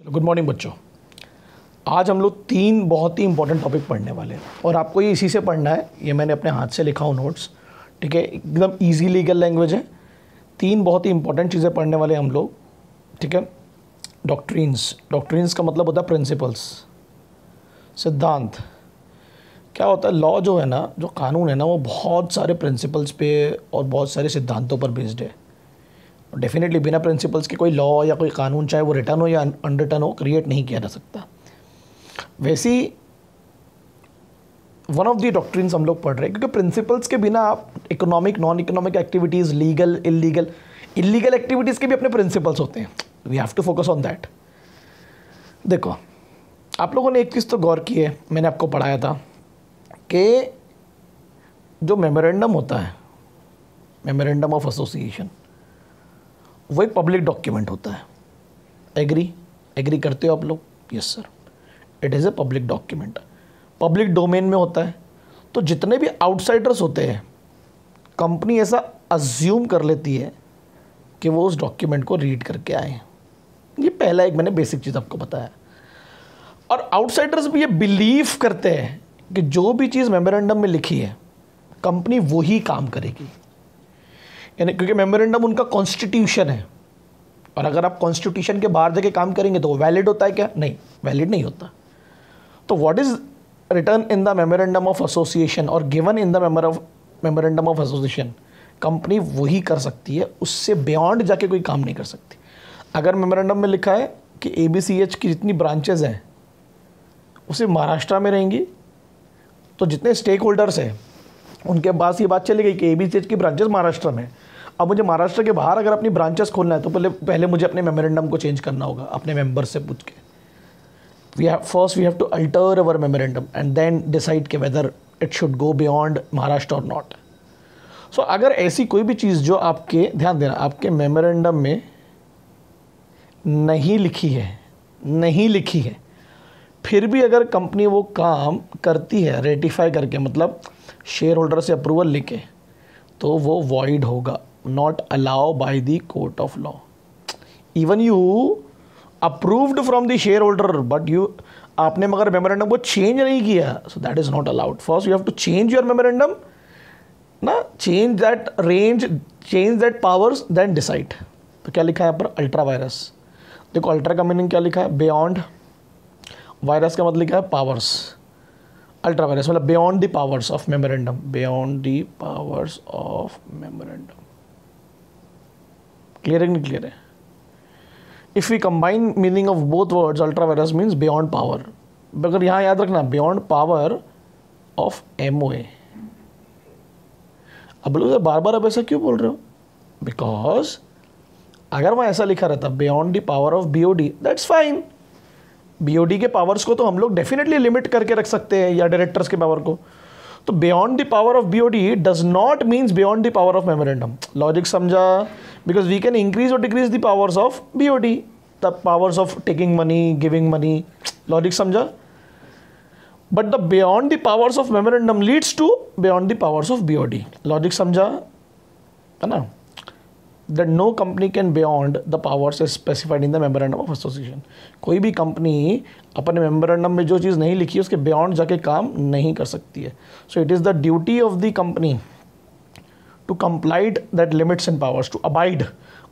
चलो good morning बच्चों। आज हम लोग तीन बहुत ही इंपॉर्टेंट टॉपिक पढ़ने वाले हैं। और आपको ये इसी से पढ़ना है। ये मैंने अपने हाथ से लिखा हूँ नोट्स ठीक है? एकदम ईजी लीगल लैंग्वेज है। तीन बहुत ही इंपॉर्टेंट चीज़ें पढ़ने वाले हम लोग। ठीक है? डॉक्ट्रीन्स डॉक्ट्रीन्स का मतलब होता है प्रिंसिपल्स सिद्धांत। क्या होता है? लॉ जो है ना, जो कानून है ना, वो बहुत सारे प्रिंसिपल्स पे और बहुत सारे सिद्धांतों पर बेस्ड है। डेफिनेटली बिना प्रिंसिपल्स के कोई लॉ या कोई कानून, चाहे वो रिटर्न हो या अनरिटर्न हो क्रिएट नहीं किया जा सकता। वैसी वन ऑफ़ दी डॉक्ट्रिन्स हम लोग पढ़ रहे हैं, क्योंकि प्रिंसिपल्स के बिना आप economic non economic activities legal illegal illegal activities के भी अपने प्रिंसिपल्स होते हैं। We have to focus on that देखो, आप लोगों ने एक चीज़ तो गौर की है, मैंने आपको पढ़ाया था, कि जो मेमोरेंडम होता है मेमोरेंडम ऑफ़ एसोसिएशन वो एक पब्लिक डॉक्यूमेंट होता है। एग्री एग्री करते हो आप लोग? Yes sir it is a public document public domain में होता है। तो जितने भी आउटसाइडर्स होते हैं कंपनी ऐसा अज्यूम कर लेती है कि वो उस डॉक्यूमेंट को रीड करके आए ये पहला एक मैंने बेसिक चीज़ आपको बताया। और आउटसाइडर्स भी ये बिलीव करते हैं कि जो भी चीज़ मेमोरेंडम में लिखी है कंपनी वही काम करेगी। यानी क्योंकि मेमोरेंडम उनका कॉन्स्टिट्यूशन है। और अगर आप कॉन्स्टिट्यूशन के बाहर जाके काम करेंगे तो वो वैलिड होता है क्या? नहीं वैलिड नहीं होता। तो what is return in the memorandum of association और given in the memo of memorandum of association company वही कर सकती है, उससे बियॉन्ड जाके कोई काम नहीं कर सकती। अगर मेमोरेंडम में लिखा है कि ए बी सी एच की जितनी ब्रांचेज हैं, उसे महाराष्ट्र में रहेंगी तो जितने स्टेक होल्डर्स हैं, उनके पास ये बात चली गई कि ए बी सी एच की ब्रांचेज महाराष्ट्र में अब मुझे महाराष्ट्र के बाहर अगर अपनी ब्रांचेस खोलना है तो पहले पहले मुझे अपने मेमोरेंडम को चेंज करना होगा, अपने मेंबर से पूछ के। We have first we have to alter our memorandum and then decide के whether it should go beyond Maharashtra और नॉट सो अगर ऐसी कोई भी चीज़ जो आपके, ध्यान देना, आपके मेमोरेंडम में नहीं लिखी है, नहीं लिखी है, फिर भी अगर कंपनी वो काम करती है रेटिफाई करके मतलब शेयर होल्डर से अप्रूवल लेके तो वो वॉइड होगा। Allow by the court of law even you approved from the shareholder but you आपने मगर मेमोरेंडम को चेंज नहीं किया so that is not allowed first you have to change your memorandum ना change that range change that powers then decide तो क्या लिखा है यहाँ पर? अल्ट्रा वायरस देखो अल्ट्रा का मीनिंग क्या लिखा है? बियॉन्ड वायरस का मतलब लिखा है पावर्स अल्ट्रा वायरस मतलब beyond the powers of memorandum beyond the powers of memorandum clear है नहीं क्लियर है? If we combine meaning of both words ultra vires means beyond power अगर यहाँ याद रखना beyond power of M O A अब बोलो बार बार अब ऐसा क्यों बोल रहे हो? बिकॉज़ अगर वहाँ ऐसा लिखा रहता beyond the power of B O D that's fine B O D के पावर्स को तो हम लोग डेफिनेटली लिमिट करके रख सकते हैं या डायरेक्टर्स के पावर को। तो beyond the power of B O D does not means beyond the power of memorandum logic समझा? बिकॉज़ वी कैन इंक्रीज और decrease the powers of B O D the powers of taking money giving money logic समझा? But the beyond the powers of memorandum leads to beyond the powers of B O D logic समझा? है ना? That no company can beyond the powers as specified in the memorandum of association. कोई भी company अपने memorandum में जो चीज़ नहीं लिखी है उसके बियॉन्ड जाके काम नहीं कर सकती है। So it is the duty of the company to complied that limits and powers to abide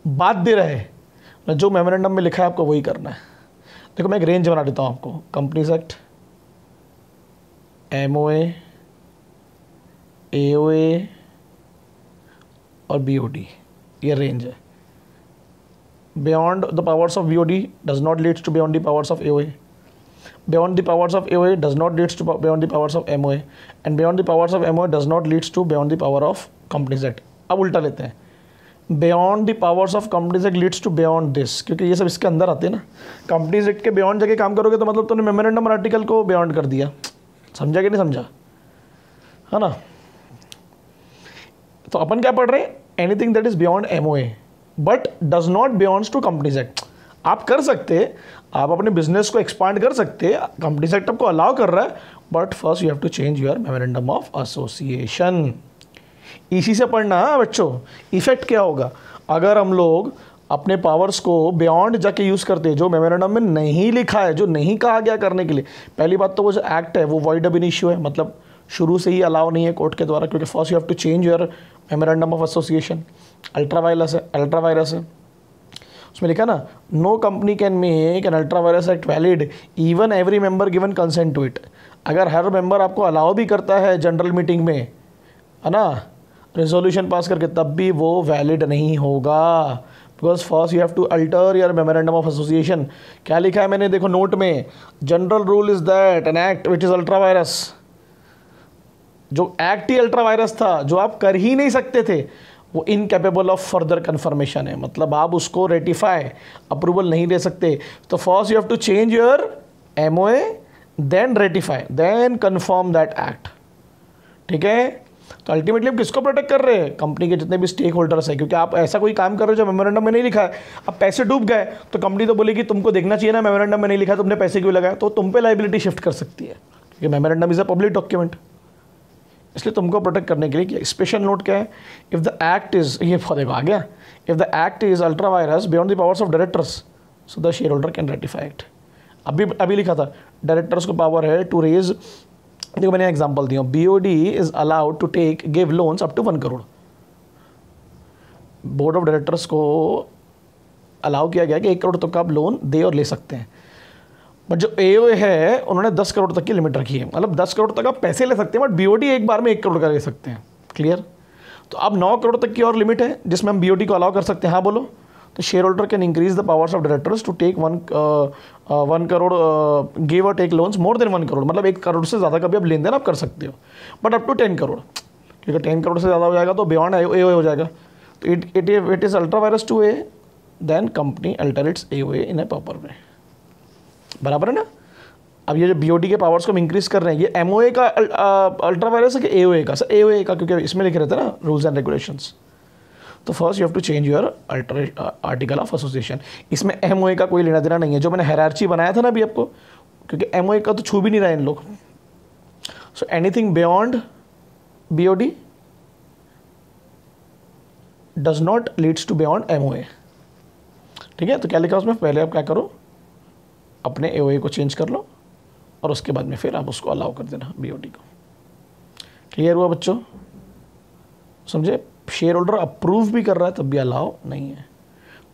बाध्य रहे। जो मेमोरेंडम में लिखा है, आपको वही करना है। देखो, मैं एक रेंज बना देता हूँ आपको। Companies act M O A O A और बी ओ डी ये रेंज है। Beyond the powers of B O D does not leads to beyond the powers of A O A beyond the powers of AOA does not leads to beyond the powers of MOA and beyond the powers of MOA does not leads to beyond the power of companies act अब उल्टा लेते हैं। Beyond the powers of companies act leads to beyond this क्योंकि ये सब इसके अंदर आते हैं ना। कंपनीज़ एक्ट के बियॉन्ड जाके काम करोगे तो मतलब तुमने मेमोरेंडम आर्टिकल को बियॉन्ड कर दिया। समझा कि नहीं समझा? है ना? तो अपन क्या पढ़ रहे हैं? Anything that is beyond M O A but does not beyonds to companies act आप कर सकते, आप अपने बिज़नेस को एक्सपांड कर सकते कंपनीज़ एक्ट आपको अलाउ कर रहा है but first you have to change your memorandum of association इसी से पढ़ना है, बच्चों इफ़ेक्ट क्या होगा? अगर हम लोग अपने पावर्स को बियॉन्ड जाके यूज़ करते हैं जो मेमोरेंडम में नहीं लिखा है, जो नहीं कहा गया करने के लिए, पहली बात तो वो जो एक्ट है, वो वॉइड अब इनिशियो है मतलब शुरू से ही अलाउ नहीं है कोर्ट के द्वारा, क्योंकि first you have to change your memorandum of association ultra vires है अल्ट्रा वायरस है। उसमें लिखा ना no company can make an ultra vires act valid even every member given consent to it अगर हर मेंबर आपको अलाउ भी करता है जनरल मीटिंग में, है ना रेजोल्यूशन पास करके, तब भी वो वैलिड नहीं होगा। Because first you have to alter your memorandum of association क्या लिखा है मैंने? देखो नोट में general rule is that an act which is ultra vires जो एक्ट अल्ट्रा वायरस था, जो आप कर ही नहीं सकते थे, वो इनकेपेबल ऑफ़ फर्दर कन्फर्मेशन है। मतलब आप उसको रेटिफाई अप्रूवल नहीं दे सकते। तो first you have to change your M O A then ratify then confirm that act ठीक है? तो अल्टीमेटली आप किसको प्रोटेक्ट कर रहे हैं? कंपनी के जितने भी स्टेक होल्डर्स हैं, क्योंकि आप ऐसा कोई काम कर रहे हो जो मेमोरेंडम में नहीं लिखा है। अब पैसे डूब गए तो कंपनी तो बोलेगी, तुमको देखना चाहिए ना मेमोरेंडम में नहीं लिखा, तुमने पैसे क्यों लगाया तो तुम पे लाइबिलिटी शिफ्ट कर सकती है। क्योंकि memorandum is a public document इसलिए तुमको प्रोटेक्ट करने के लिए स्पेशल नोट क्या है? इफ़ द एक्ट इज़ ये देखो, आ गया। If the act is ultra vires beyond the powers of directors so the share holder can ratify it अभी अभी लिखा था डायरेक्टर्स को पावर है टू रेज देखो मैंने एग्ज़ाम्पल दिया B O D is allowed to take give loans up to one crore board of directors को अलाउ किया गया कि एक करोड़ तक तो का आप लोन दे और ले सकते हैं। बट जो ए है, उन्होंने दस करोड़ तक की लिमिट रखी है। मतलब दस करोड़ तक आप पैसे ले सकते हैं बट बी एक बार में एक करोड़ का ले सकते हैं। क्लियर तो अब नौ करोड़ तक की और लिमिट है, जिसमें हम बी को अलाउ कर सकते हैं। हाँ बोलो। तो share holder can increase the powers of directors to take one one crore give और take loans more than one crore. मतलब एक करोड़ से ज़्यादा का भी आप लेन देन आप कर सकते हो। But up to ten crore. क्योंकि टेन करोड़ से ज़्यादा हो जाएगा तो बियॉन्ड ए हो जाएगा। तो it it is ultra vires to A then company alter its A in a proper way बराबर है ना? अब ये जो BOD के पावर्स को हम इंक्रीज कर रहे हैं, ये MOA का अल्ट्रा वायरस है कि ए का? सर ए का, क्योंकि इसमें लिखे रहते हैं ना रूल्स एंड रेगुलेशंस तो first you have to change your ultra article of association इसमें MOA का कोई लेना देना नहीं है, जो मैंने हेरार्ची बनाया था ना अभी आपको, क्योंकि MOA का तो छू भी नहीं रहा इन लोग. So anything beyond B O D does not leads to beyond MOA ठीक है? तो क्या लिखा उसमें? पहले आप क्या करो? अपने एओए को चेंज कर लो और उसके बाद में फिर आप उसको अलाउ कर देना बी को। क्लियर हुआ बच्चों? समझे? शेयर होल्डर अप्रूव भी कर रहा है, तब भी अलाउ नहीं है।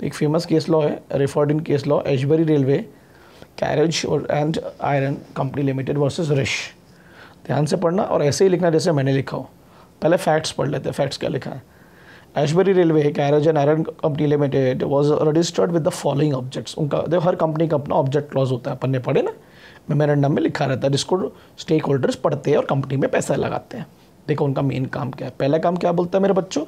तो एक फ़ेमस केस लॉ है referred in case law Ashbury railway carriage और and iron company limited versus Riche ध्यान से पढ़ना और ऐसे ही लिखना जैसे मैंने लिखा हो। पहले फैक्ट्स पढ़ लेते हैं फैक्ट्स क्या लिखा है? Ashbury railway carriage and iron company limited was registered with the following objects उनका देखो हर कंपनी का अपना ऑब्जेक्ट क्लॉज होता है, अपन ने पढ़े ना? मेमोरेंडम में लिखा रहता है, जिसको स्टेक होल्डर्स पढ़ते हैं और कंपनी में पैसा लगाते हैं। देखो उनका मेन काम क्या है। पहला काम क्या बोलता है मेरे बच्चों?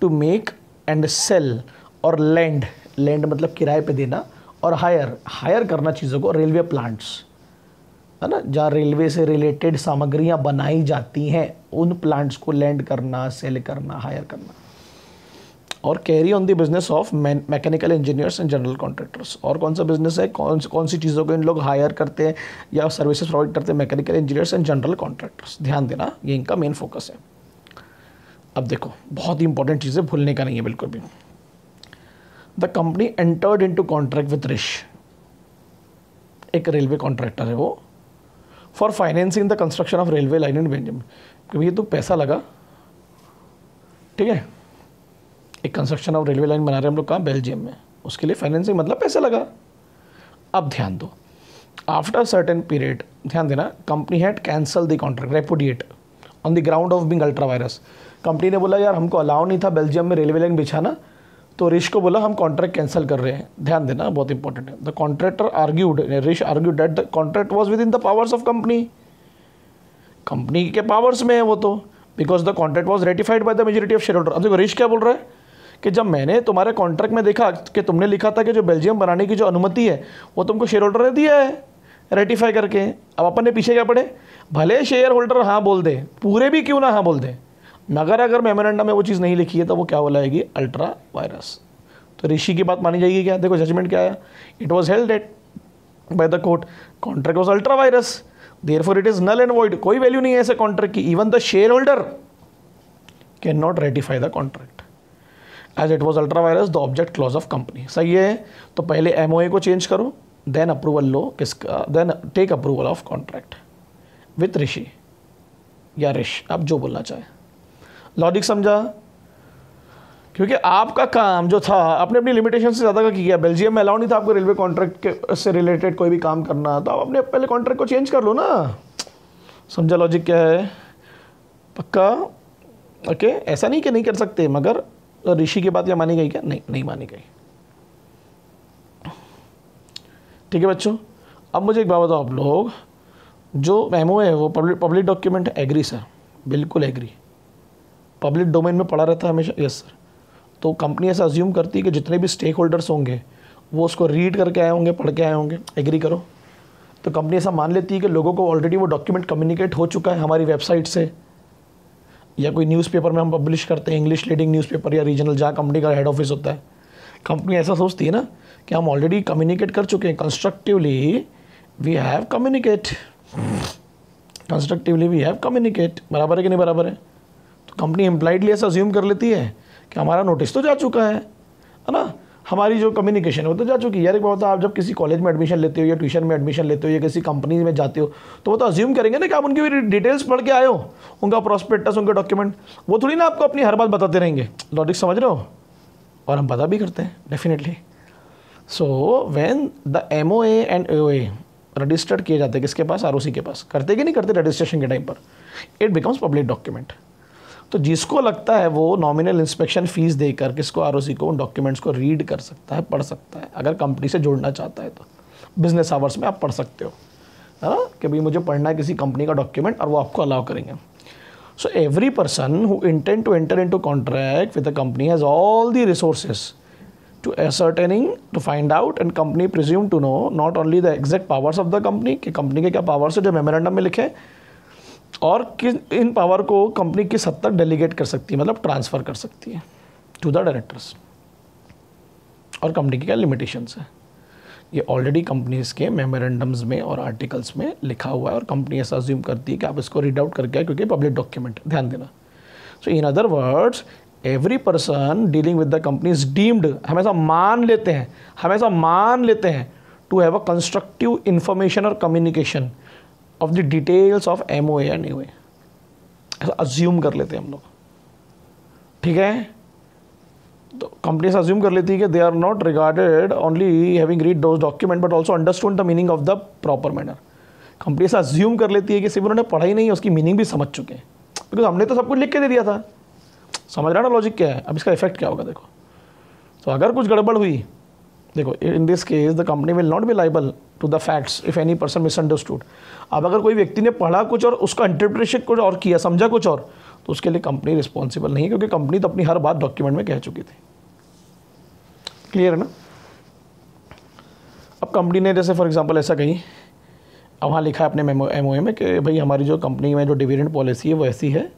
टू मेक एंड सेल और लैंड लैंड मतलब किराए पे देना और हायर हायर करना चीज़ों को रेलवे प्लांट्स है ना? जहाँ रेलवे से रिलेटेड सामग्रियाँ बनाई जाती हैं, उन प्लांट्स को लैंड करना सेल करना हायर करना। और carry on the business of mechanical engineers and general contractors और कौन सा बिज़नेस है? कौन कौन सी चीज़ों को इन लोग हायर करते हैं या सर्विसेज़ प्रोवाइड करते हैं? Mechanical engineers and general contractors ध्यान देना, ये इनका मेन फोकस है। अब देखो, बहुत ही इंपॉर्टेंट चीज़ें भूलने का नहीं है, बिल्कुल भी। The company entered in to contract with Riche एक रेलवे कॉन्ट्रैक्टर है वो। For financing the construction of railway line in Belgium क्योंकि ये तो पैसा लगा। ठीक है? एक कंस्ट्रक्शन ऑफ़ रेलवे लाइन बना रहे हम लोग कहाँ? बेल्जियम में। उसके लिए फाइनेंसिंग मतलब पैसे लगा। अब ध्यान दो। आफ्टर सर्टेन पीरियड ध्यान देना company had cancel the contract repudiate on the ground of being ultra vires company ने बोला, यार, हमको अलाउ नहीं था बेल्जियम में रेलवे लाइन बिछाना। तो रिश को बोला, हम कॉन्ट्रैक्ट कैंसिल कर रहे हैं। ध्यान देना, बहुत इंपॉर्टेंट है। The contractor argued Riche argued that the contract was within the powers of company company के पावर्स में है वो तो because the contract was ratified by the majority of share holder अब देखो रिश क्या बोल रहा है? कि जब मैंने तुम्हारे कॉन्ट्रैक्ट में देखा कि तुमने लिखा था कि जो बेल्जियम बनाने की जो अनुमति है, वो तुमको शेयर होल्डर ने दिया है रेटिफाई करके। अब अपन ने पीछे क्या पड़े भले शेयर होल्डर हाँ बोल दे, पूरे भी क्यों ना हाँ बोल दे, मगर अगर मेमोरेंडम में वो चीज़ नहीं लिखी है तो वो क्या बोलाएगी? अल्ट्रा वायरस तो ऋषि की बात मानी जाएगी क्या? देखो जजमेंट क्या आया? It was held at by the court contract was ultra vires therefore it is null and void कोई वैल्यू नहीं है ऐसे कॉन्ट्रैक्ट की. Even the share holder can not ratify the contract as it was ultra vires the object clause of company सही है? तो पहले M को चेंज करो देन अप्रूवल लो, किसका then take approval of contract with Riche या ऋष आप जो बोलना चाहें। लॉजिक समझा? क्योंकि आपका काम जो था, आपने अपनी लिमिटेशन से ज़्यादा का किया बेल्जियम में अलाउ नहीं था आपको रेलवे कॉन्ट्रैक्ट के, से रिलेटेड कोई भी काम करना तो आप अपने पहले कॉन्ट्रैक्ट को चेंज कर लो ना। समझा लॉजिक क्या है? पक्का? ओके ऐसा नहीं कि नहीं कर सकते, मगर ऋषि की बात या मानी गई क्या? नहीं नहीं मानी गई। ठीक है बच्चों, अब मुझे एक बात बताओ आप लोग, जो मेमो है वो public public document agree sir बिल्कुल एग्री पब्लिक डोमेन में पड़ा रहता है हमेशा यस सर तो कंपनी ऐसा अज्यूम करती है कि जितने भी स्टेक होल्डर्स होंगे, वो उसको रीड करके आए होंगे, पढ़ के आए होंगे एग्री करो। तो कंपनी ऐसा मान लेती है कि लोगों को ऑलरेडी वो डॉक्यूमेंट कम्युनिकेट हो चुका है हमारी वेबसाइट से। या कोई न्यूज़पेपर में हम पब्लिश करते हैं इंग्लिश लीडिंग न्यूज़पेपर या रीजनल जहाँ कंपनी का हेड ऑफ़िस होता है। कंपनी ऐसा सोचती है ना कि हम ऑलरेडी कम्युनिकेट कर चुके हैं। Constructively we have communicate constructively we have communicate बराबर है कि नहीं बराबर है? तो कंपनी एम्प्लाइडली ऐसा ज्यूम कर लेती है कि हमारा नोटिस तो जा चुका है है ना? हमारी जो कम्युनिकेशन है तो जा चुकी है। यार, एक बात आप जब किसी कॉलेज में एडमिशन लेते हो या ट्यूशन में एडमिशन लेते हो या किसी कंपनी में जाते हो तो वो तो अज्यूम करेंगे ना कि आप उनकी भी डिटेल्स पढ़ के आए हो, उनका प्रोस्पेक्टस उनका डॉक्यूमेंट वो थोड़ी ना आपको अपनी हर बात बताते रहेंगे। लॉजिक समझ रहे हो? और हम पता भी करते हैं definitely so when the M O and O A registered किए जाते हैं, किसके पास? आरओसी के पास। करते कि नहीं करते? रजिस्ट्रेशन के टाइम पर। इट बिकम्स पब्लिक डॉक्यूमेंट तो जिसको लगता है वो नॉमिनल इंस्पेक्शन फ़ीस देकर किसको आरओसी को, उन डॉक्यूमेंट्स को रीड कर सकता है, पढ़ सकता है। अगर कंपनी से जुड़ना चाहता है तो। बिज़नेस आवर्स में आप पढ़ सकते हो। है ना? कि भाई मुझे पढ़ना है किसी कंपनी का डॉक्यूमेंट और वो आपको अलाउ करेंगे। So every person who intent to enter in to contract with the company has all the resources to ascertaining, to find out and company presume to know not only the exact powers of the company, कि company के क्या powers है, जो memorandum में लिखे और किस इन पावर को कंपनी किस हद तक डेलीगेट कर सकती है? मतलब ट्रांसफ़र कर सकती है टू द डायरेक्टर्स और कंपनी की क्या लिमिटेशंस है? ये ऑलरेडी कंपनीज़ के मेमोरेंडम्स में और आर्टिकल्स में लिखा हुआ है और कंपनी ऐसा अज्यूम करती है कि आप इसको रीड आउट करके क्योंकि पब्लिक डॉक्यूमेंट ध्यान देना। So in other words every person dealing with the company is deemed हमेशा मान लेते हैं, हमेशा मान लेते हैं to have a constructive information और communication of the details of M O and U ऐसा अज्यूम कर लेते हैं हम लोग। ठीक है? तो कंपनी से अज्यूम कर लेती है कि they are not regarded only having read those document but also understood the meaning of the proper manner company से अज्यूम कर लेती है कि सिर्फ़ उन्होंने पढ़ा ही नहीं है उसकी मीनिंग भी समझ चुके हैं। बिकॉज़ हमने तो सब कुछ लिख के दे दिया था। समझ रहा ना लॉजिक क्या है? अब इसका इफ़ेक्ट क्या होगा देखो। तो अगर कुछ गड़बड़ हुई देखो in this case the company will not be liable to the facts if any person misunderstood अब अगर कोई व्यक्ति ने पढ़ा कुछ और उसका इंटरप्रिटेशन कुछ और किया, समझा कुछ और तो उसके लिए कंपनी रिस्पॉन्सिबल नहीं, क्योंकि कंपनी तो अपनी हर बात डॉक्यूमेंट में कह चुकी थी। क्लियर है ना? अब कंपनी ने जैसे फॉर एग्जांपल ऐसा कही, अब वहाँ लिखा है अपने एम ओ में कि भाई हमारी जो कंपनी में जो डिविडेंड पॉलिसी है वो ऐसी है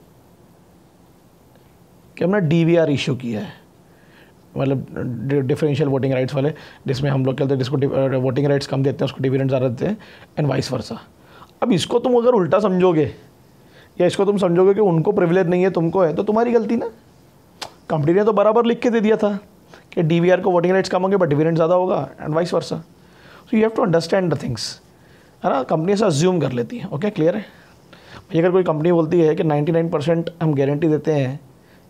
कि हमने डी वी आर इशू किया है। मतलब डिफरेंशियल वोटिंग राइट्स वाले, जिसमें हम लोग कहते हैं, जिसको वोटिंग राइट्स कम देते हैं, उसको डिविडेंड ज़्यादा देते हैं एंड वाइस वर्सा अब इसको तुम अगर उल्टा समझोगे, या इसको तुम समझोगे कि उनको प्रिविलेज नहीं है, तुमको है तो तुम्हारी गलती ना। कंपनी ने तो बराबर लिख के दे दिया था कि डीवीआर को वोटिंग राइट्स कम होंगे बट डिविडेंड ज़्यादा होगा and vice versa so you have to understand the things है ना? कंपनी ऐसा अज्यूम कर लेती है ओके क्लियर है? भाई अगर कोई कंपनी बोलती है कि 99 परसेंट हम गारंटी देते हैं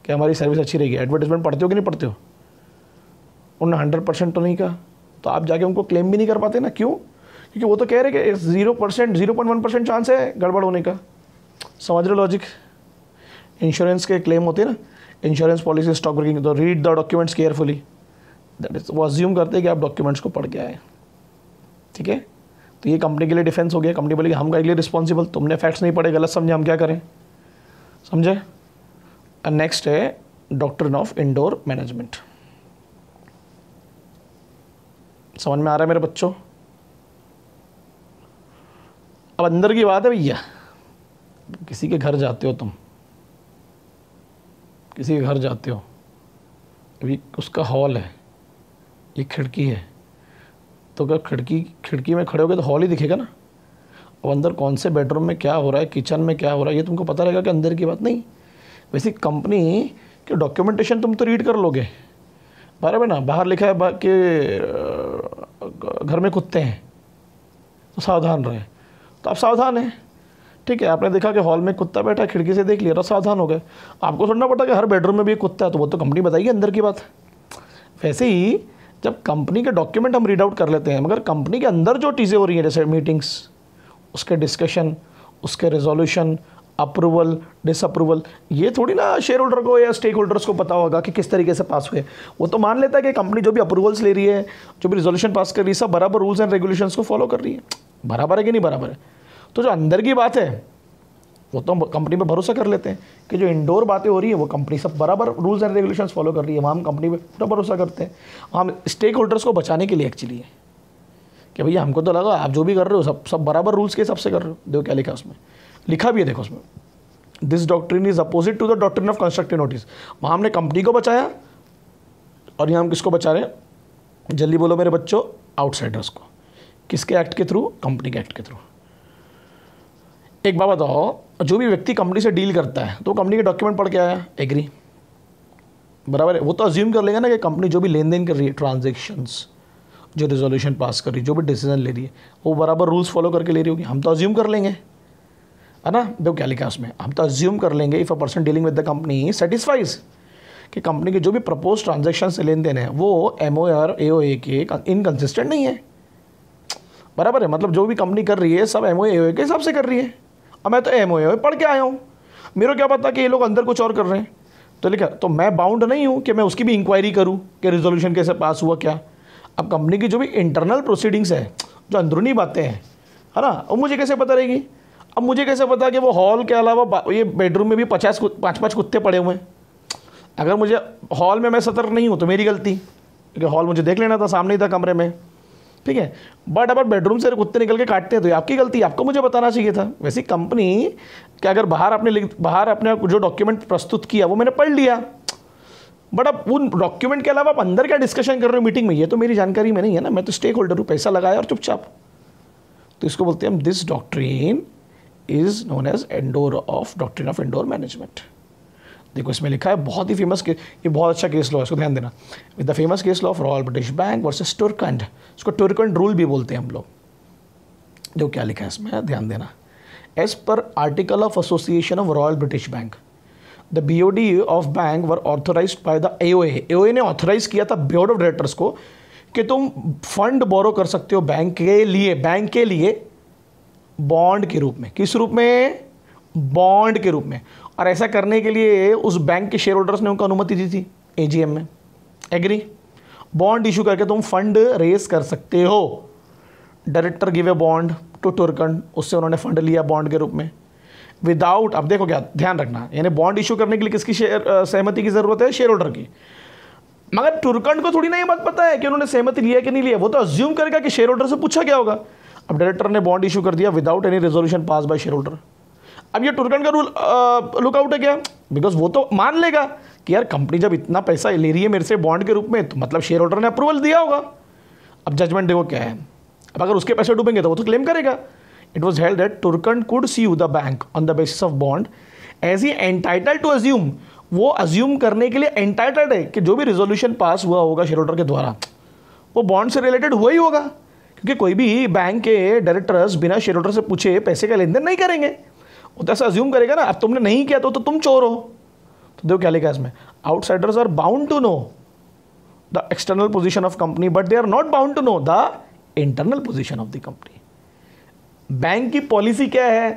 कि हमारी सर्विस अच्छी रहेगी एडवर्टाइजमेंट पढ़ते हो कि नहीं पढ़ते हो? उन्होंने हंड्रेड परसेंट तो नहीं कहा। तो आप जाके उनको क्लेम भी नहीं कर पाते ना, क्यों? क्योंकि वो तो कह रहे कि zero percent zero point one percent chance है गड़बड़ होने का। समझ रहे लॉजिक इंश्योरेंस के क्लेम होते हैं ना इंश्योरेंस पॉलिसी स्टॉक ब्रेकिंग तो read the documents carefully that is वो अज्यूम करते हैं कि आप डॉक्यूमेंट्स को पढ़ के आए। ठीक है? तो ये कंपनी के लिए डिफेंस हो गया। कंपनी बोलेगी, हम का लिए रिस्पॉन्सिबल तुमने फैक्ट्स नहीं पढ़े, गलत समझे, हम क्या करें? समझे? नेक्स्ट है डॉक्टर ऑफ़ इंडोर मैनेजमेंट समझ में आ रहा है मेरे बच्चों? अब अंदर की बात है भैया, किसी के घर जाते हो तुम। किसी के घर जाते हो। अभी उसका हॉल है, ये खिड़की है। तो अगर खिड़की खिड़की में खड़े हो गए तो हॉल ही दिखेगा ना? अब अंदर कौन से बेडरूम में क्या हो रहा है, किचन में क्या हो रहा है, ये तुमको पता रहेगा कि अंदर की बात नहीं। वैसे कंपनी के डॉक्यूमेंटेशन तुम तो रीड कर लोगे। बराबर ना, बाहर लिखा है कि घर में कुत्ते हैं। तो सावधान रहे। तो आप सावधान हैं। ठीक है, आपने देखा कि हॉल में कुत्ता बैठा, खिड़की से देख लिया तो सावधान हो गए। आपको सुनना पड़ता कि हर बेडरूम में भी कुत्ता है तो वो तो कंपनी बताइए अंदर की बात। वैसे ही, जब कंपनी के डॉक्यूमेंट हम रीड आउट कर लेते हैं, मगर कंपनी के अंदर जो चीज़ें हो रही हैं, जैसे मीटिंग्स उसके डिस्कशन उसके रेजोल्यूशन अप्रूवल डिसअप्रूवल ये थोड़ी ना शेयर होल्डर को या स्टेक होल्डर्स को पता होगा कि किस तरीके से पास हुए। वो तो मान लेता है कि कंपनी जो भी अप्रूवल्स ले रही है, जो भी रिजोल्यूशन पास कर रही है, सब बराबर रूल्स एंड रेगुलेशंस को फॉलो कर रही है। बराबर है कि नहीं बराबर है? तो जो अंदर की बात है, वो तो कंपनी पर भरोसा कर लेते हैं कि जो इंडोर बातें हो रही है, वो कंपनी सब बराबर रूल्स एंड रेगुलेशंस फॉलो कर रही है। वहाँ हम कंपनी पर पूरा भरोसा करते हैं। हम स्टेक होल्डर्स को बचाने के लिए एक्चुअली है। कि भैया हमको तो लगा आप जो भी कर रहे हो, सब सब बराबर रूल्स के हिसाब से कर रहे हो। देखो क्या लिखा उसमें। लिखा भी है देखो उसमें। This doctrine is opposite to the doctrine of constructive notice वहाँ हमने कंपनी को बचाया और यहाँ हम किसको बचा रहे हैं? जल्दी बोलो मेरे बच्चों आउटसाइडर्स को। किसके एक्ट के थ्रू कंपनी के एक्ट के थ्रू एक बात बताओ, जो भी व्यक्ति कंपनी से डील करता है तो कंपनी के डॉक्यूमेंट पढ़ के आया? एग्री बराबर है। वो तो अज्यूम कर लेगा ना कि कंपनी जो भी लेन देन कर रही है ट्रांजेक्शन्स जो रिजोल्यूशन पास कर रही है, जो भी डिसीज़न ले रही है, वो बराबर रूल्स फॉलो करके ले रही होगी। हम तो अज्यूम कर लेंगे। है ना? देखो क्या लिखा है उसमें। हम तो अज्यूम कर लेंगे if a person dealing with the company satisfies कि कंपनी के जो भी प्रपोज ट्रांजेक्शन से लेन देन है, वो M O R A O A के इनकन्सिस्टेंट नहीं है। बराबर है मतलब जो भी कंपनी कर रही है, सब एम ओ ए के हिसाब से कर रही है। अब मैं तो एम ओ ए पढ़ के आया हूँ। मेरे क्या पता कि ये लोग अंदर कुछ और कर रहे हैं। तो लिखा तो मैं बाउंड नहीं हूँ कि मैं उसकी भी इंक्वायरी करूँ कि रिजोल्यूशन कैसे पास हुआ क्या। अब कंपनी की जो भी इंटरनल प्रोसीडिंग्स है, जो अंदरूनी बातें हैं, है ना? वो मुझे कैसे पता रहेगी? अब मुझे कैसे पता कि वो हॉल के अलावा ये बेडरूम में भी पचास पाँच पाँच कुत्ते पड़े हुए हैं? अगर मुझे हॉल में मैं सतर्क नहीं हूँ तो मेरी गलती। क्योंकि हॉल मुझे देख लेना था, सामने ही था कमरे में। ठीक है बट अगर बेडरूम से कुत्ते निकल के काटते हैं तो आपकी गलती आपको मुझे बताना चाहिए था। वैसी कंपनी कि अगर बाहर आपने बाहर अपने जो डॉक्यूमेंट प्रस्तुत किया, वो मैंने पढ़ लिया। बट अब उन डॉक्यूमेंट के अलावा आप अंदर क्या डिस्कशन कर रहे हो मीटिंग में? ये तो मेरी जानकारी में नहीं है ना। मैं तो स्टेक होल्डर हूँ, पैसा लगाया और चुपचाप। तो इसको बोलते हैं हम this doctrine is known as indoor of doctrine of indoor management देखो, इसमें लिखा है, बहुत ही फ़ेमस केस ये बहुत अच्छा केस लॉ है, इसको ध्यान देना। With the famous case law of Royal British Bank versus Turquand इसको टुर्कंड रूल भी बोलते हैं हम लोग। जो क्या लिखा है इसमें, ध्यान देना। As per article of association of Royal British Bank the B O D of bank were authorise by the A O A ने ऑथोराइज किया था बोर्ड ऑफ़ डायरेक्टर्स को कि तुम फंड बोरो कर सकते हो बैंक के लिए बैंक के लिए बॉन्ड के रूप में, किस रूप में? बॉन्ड के रूप में। और ऐसा करने के लिए उस बैंक के शेयर होल्डर्स ने उनको अनुमति दी थी एजीएम में। एग्री बॉन्ड इशू करके तुम फंड रेस कर सकते हो। Director give a bond to Turquand उससे उन्होंने फंड लिया बॉन्ड के रूप में। विदाउट अब देखो क्या, ध्यान रखना, यानी बॉन्ड इशू करने के लिए किसकी शेयर सहमति की ज़रूरत है? शेयर होल्डर की। मगर टुरकंड को थोड़ी ना ये बात पता है कि उन्होंने सहमति लिया कि नहीं लिया, वो तो अज्यूम करेगा कि शेयर होल्डर से पूछा क्या होगा। अब डायरेक्टर ने बॉन्ड इशू कर दिया without any resolution pass by share holder अब ये टुरकंड का रूल लुकआउट है क्या? बिकॉज़ वो तो मान लेगा कि यार कंपनी जब इतना पैसा ले रही है मेरे से बॉन्ड के रूप में तो मतलब शेयर होल्डर ने अप्रूवल दिया होगा। अब जजमेंट देखो क्या है। अब अगर उसके पैसे डूबेंगे तो वो तो क्लेम करेगा। It was held that Turquand could sue the bank on the basis of bond as he entitle to assume वो अज्यूम करने के लिए एंटाइटल्ड है कि जो भी रिजोल्यूशन पास हुआ होगा शेयर होल्डर के द्वारा। वो बॉन्ड से रिलेटेड हुआ ही होगा। क्योंकि कोई भी बैंक के डायरेक्टर्स बिना शेयर होल्डर से पूछे पैसे का लेन देन नहीं करेंगे। वो तो ऐसा अज्यूम करेगा ना अब तुमने नहीं किया तो, तो तुम चोर हो। तो देखो क्या लिखा इसमें। Outsiders are bound to know the external position of company but they are not bound to know the internal position of the company bank की पॉलिसी क्या है?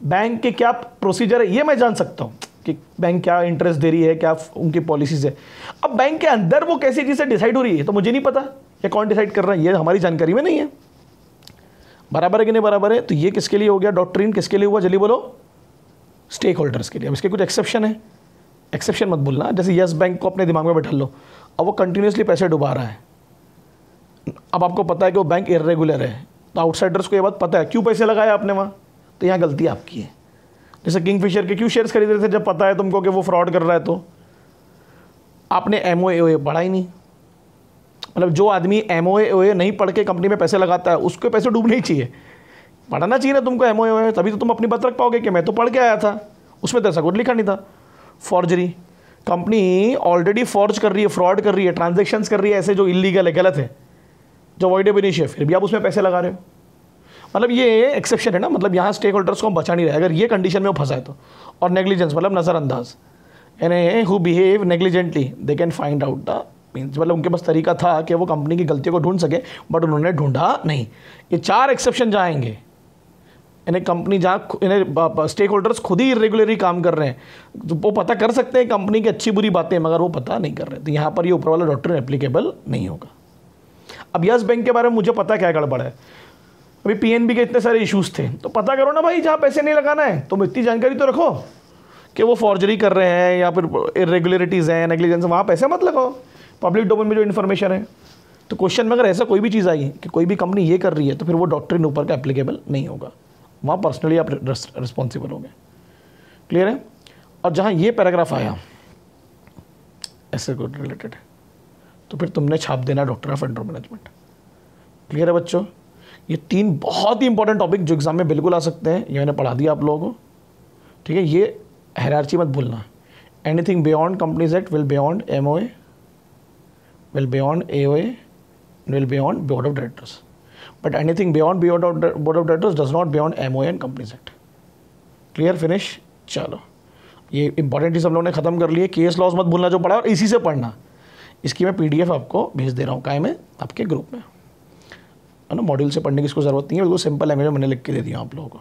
बैंक के क्या प्रोसीजर है? ये मैं जान सकता हूँ कि बैंक क्या इंटरेस्ट दे रही है क्या उनकी पॉलिसीज़ है। अब बैंक के अंदर वो कैसी चीज़ें डिसाइड हो रही है तो मुझे नहीं पता। ये कौन डिसाइड कर रहा है? ये हमारी जानकारी में नहीं है। बराबर है कि नहीं बराबर है? तो ये किसके लिए हो गया? डॉक्ट्रिन किसके लिए हुआ? जल्दी बोलो। स्टेक होल्डर्स के लिए। अब इसके कुछ एक्सेप्शन है। एक्सेप्शन मत बोलना जैसे यस बैंक को अपने दिमाग में बैठा लो। अब वो कंटिन्यूसली पैसे डुबा रहा है। अब आपको पता है कि वो बैंक इरेगुलर है। तो आउटसाइडर्स को ये बात पता है। क्यों पैसे लगाया आपने वहाँ? तो यहाँ गलती आपकी है। जैसे किंग फिशर के क्यों शेयर्स खरीद रहे थे? जब पता है तुमको कि वो फ्रॉड कर रहा है तो। आपने एम ओ ए पढ़ा ही नहीं। मतलब जो आदमी एम ओ ए नहीं पढ़ के कंपनी में पैसे लगाता है, उसके पैसे डूबने ही चाहिए। पढ़ना चाहिए ना तुमको एम ओ ए तभी तो तुम अपनी बात रख पाओगे कि मैं तो पढ़ के आया था। उसमें तो ऐसा कुछ लिखा नहीं था। फॉर्जरी कंपनी ऑलरेडी फॉर्ज कर रही है फ्रॉड कर रही है ट्रांजेक्शन कर रही है, ऐसे जो इलीगल है, गलत है। जो अवॉइडेबल नहीं है, फिर भी आप उसमें पैसे लगा रहे हो। मतलब ये एक्सेप्शन है ना मतलब यहाँ स्टेक होल्डर्स को हम बचा नहीं रहे। अगर ये कंडीशन में वो फंसा है तो। और नेग्लिजेंस मतलब नज़रअंदाज। यानी who behave negligently they can find out the means मतलब उनके पास तरीका था कि वो कंपनी की गलतियों को ढूंढ सके बट उन्होंने ढूंढा नहीं। ये चार एक्सेप्शन जाएँगे यानी कंपनी जहाँ इन्हें स्टेक होल्डर्स खुद ही इरेगुलरली काम कर रहे हैं। तो वो पता कर सकते हैं कंपनी की अच्छी बुरी बातें, मगर वो पता नहीं कर रहे। तो यहाँ पर ये ऊपर वाला डॉक्टर एप्लीकेबल नहीं होगा। अब यस बैंक के बारे में मुझे पता क्या गड़बड़ है। अभी पीएनबी के इतने सारे इश्यूज़ थे तो पता करो ना भाई, जहाँ पैसे नहीं लगाना है, तुम इतनी जानकारी तो रखो कि वो फॉर्जरी कर रहे हैं या फिर इरेगुलरिटीज़ हैं नेग्लिजेंस वहाँ पैसे मत लगाओ। पब्लिक डोमेन में जो इन्फॉर्मेशन है। तो क्वेश्चन में अगर ऐसा कोई भी चीज़ आई कि कोई भी कंपनी ये कर रही है तो फिर वो डॉक्ट्रिन ऊपर का एप्लीकेबल नहीं होगा। वहाँ पर्सनली आप रिस्पॉन्सिबल होंगे। क्लियर है? और जहाँ ये पैराग्राफ आया ऐसे रिलेटेड तो फिर तुमने छाप देना doctrine of indoor management clear है बच्चों? ये तीन बहुत ही इंपॉर्टेंट टॉपिक जो एग्ज़ाम में बिल्कुल आ सकते हैं, ये मैंने पढ़ा दिया आप लोगों को। ठीक है? ये हैरार्ची मत भूलना। Anything beyond companies act will beyond M O A will beyond A O A will beyond board of directors but anything beyond board of board of directors does not beyond M O and companies act clear finish चलो। ये important चीज़ हम लोगों ने खत्म कर लिए case laws मत भूलना जो पढ़ा और इसी से पढ़ना। इसकी मैं पीडीएफ आपको भेज दे रहा हूँ। काय में? आपके ग्रुप में। है ना? मॉड्यूल से पढ़ने की इसको ज़रूरत नहीं है। बिल्कुल सिंपल लैंग्वेज में मैंने लिख के दे दिया आप लोगों को।